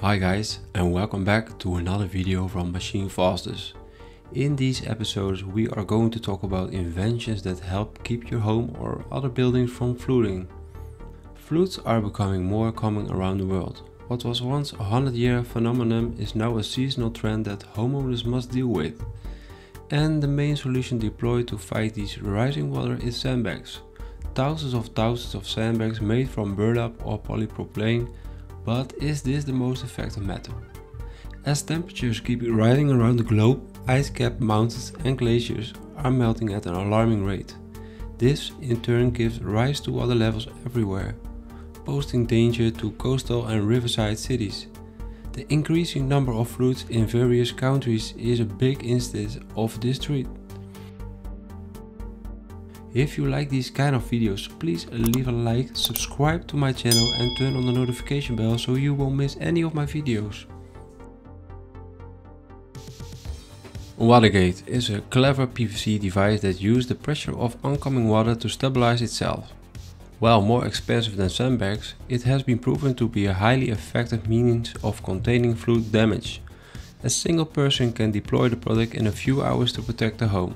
Hi guys and welcome back to another video from Machine Fastest. In these episodes we are going to talk about inventions that help keep your home or other buildings from flooding. Floods are becoming more common around the world. What was once a 100 year phenomenon is now a seasonal trend that homeowners must deal with. And the main solution deployed to fight these rising water is sandbags. Thousands of thousands of sandbags made from burlap or polypropylene, but is this the most effective method? As temperatures keep rising around the globe, ice-capped mountains and glaciers are melting at an alarming rate. This in turn gives rise to water levels everywhere, posing danger to coastal and riverside cities. The increasing number of floods in various countries is a big instance of this threat. If you like these kind of videos, please leave a like, subscribe to my channel and turn on the notification bell so you won't miss any of my videos. Water-Gate is a clever PVC device that uses the pressure of oncoming water to stabilize itself. While more expensive than sandbags, it has been proven to be a highly effective means of containing flood damage. A single person can deploy the product in a few hours to protect the home,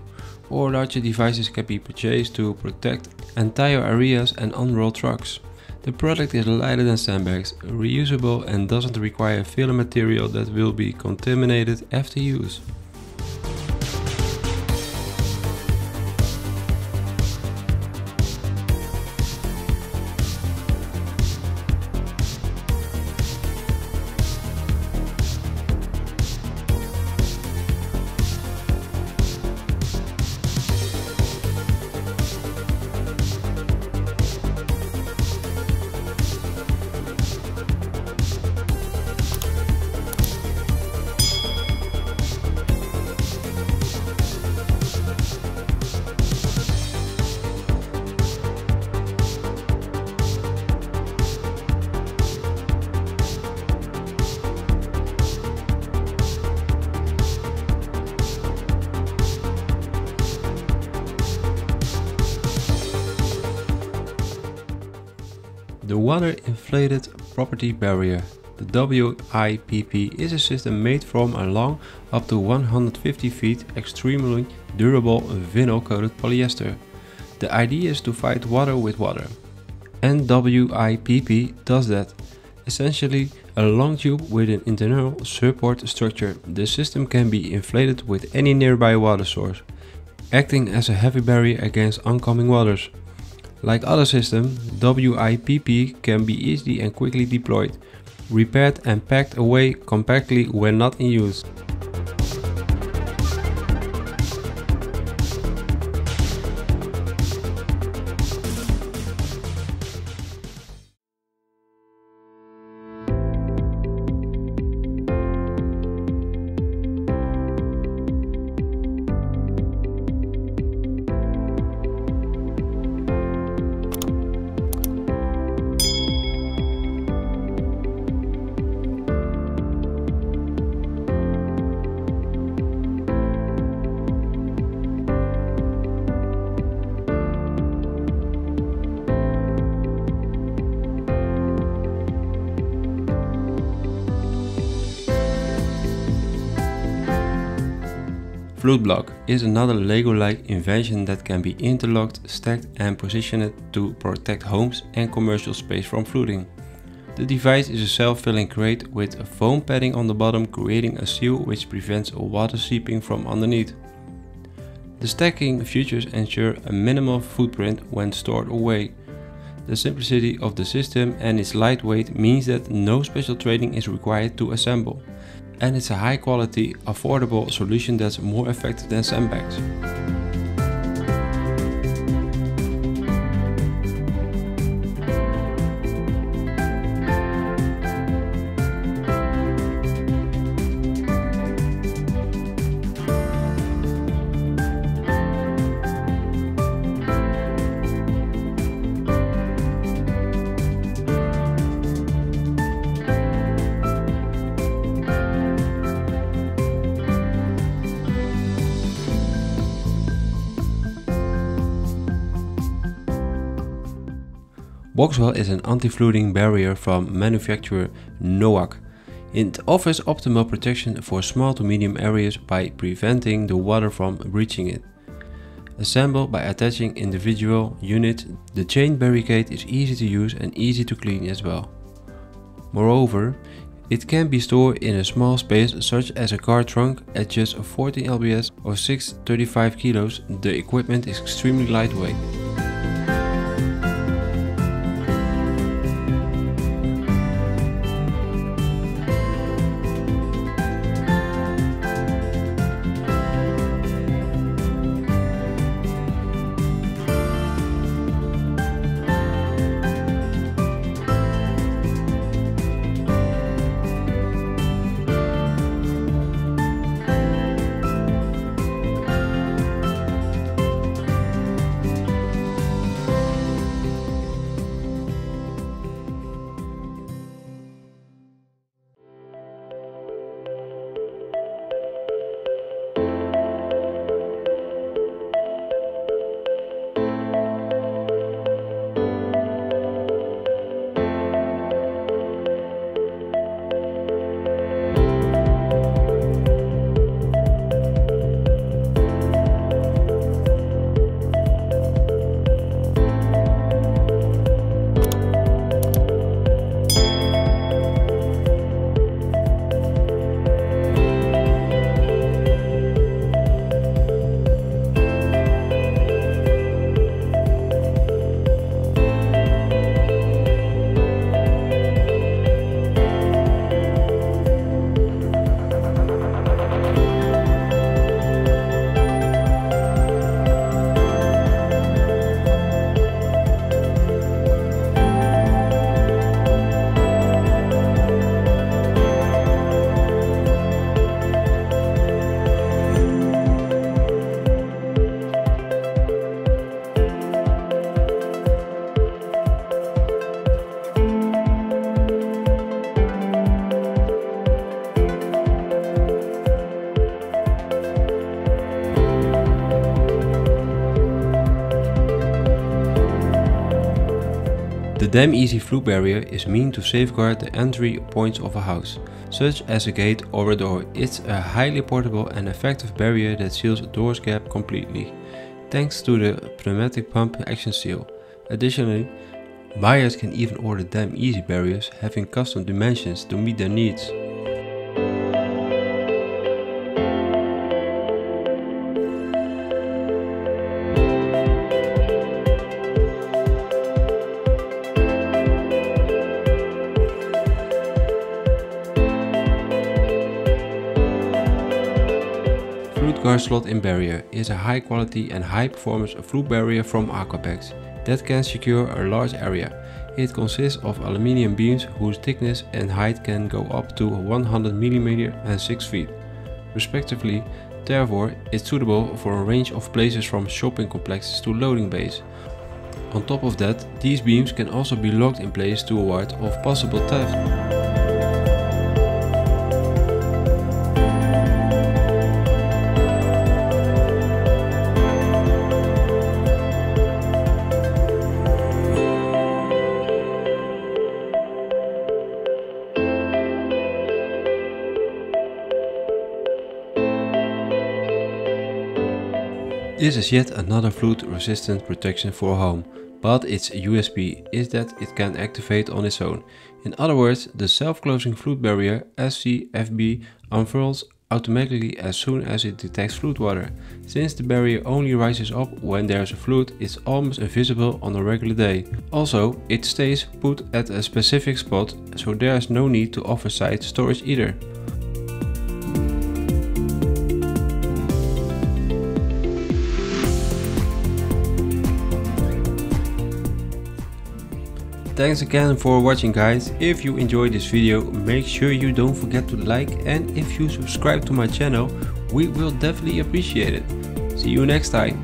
or larger devices can be purchased to protect entire areas and unroll trucks. The product is lighter than sandbags, reusable and doesn't require filler material that will be contaminated after use. The Water Inflated Property Barrier the WIPP is a system made from a long up to 150 feet extremely durable vinyl coated polyester. The idea is to fight water with water. And WIPP does that. Essentially a long tube with an internal support structure. The system can be inflated with any nearby water source, acting as a heavy barrier against oncoming waters. Like other systems, WIPP can be easily and quickly deployed, repaired and packed away compactly when not in use. FloodBlock is another Lego-like invention that can be interlocked, stacked and positioned to protect homes and commercial space from flooding. The device is a self-filling crate with a foam padding on the bottom creating a seal which prevents water seeping from underneath. The stacking features ensure a minimal footprint when stored away. The simplicity of the system and its lightweight means that no special training is required to assemble and it's a high quality, affordable solution that's more effective than sandbags. Boxwall is an anti-flooding barrier from manufacturer NOAQ. It offers optimal protection for small to medium areas by preventing the water from reaching it. Assembled by attaching individual units, the chain barricade is easy to use and easy to clean as well. Moreover, it can be stored in a small space such as a car trunk at just 14 lbs or 635 kilos. The equipment is extremely lightweight. The Dam Easy flood barrier is meant to safeguard the entry points of a house, such as a gate or a door. It's a highly portable and effective barrier that seals a door's gap completely, thanks to the pneumatic pump action seal. Additionally, buyers can even order Dam Easy barriers having custom dimensions to meet their needs. Floodguard Slot-in Barrier is a high quality and high performance flood barrier from Aquobex that can secure a large area. It consists of aluminium beams whose thickness and height can go up to 100 mm and 6 feet, respectively. Therefore, it's suitable for a range of places from shopping complexes to loading bays. On top of that, these beams can also be locked in place to ward off possible theft. This is yet another flood resistant protection for home, but its USP is that it can activate on its own. In other words, the self-closing flood barrier SCFB unfurls automatically as soon as it detects flood water. Since the barrier only rises up when there's a flood, it's almost invisible on a regular day. Also, it stays put at a specific spot, so there's no need to offsite storage either. Thanks again for watching guys. If you enjoyed this video, make sure you don't forget to like and if you subscribe to my channel, we will definitely appreciate it. See you next time.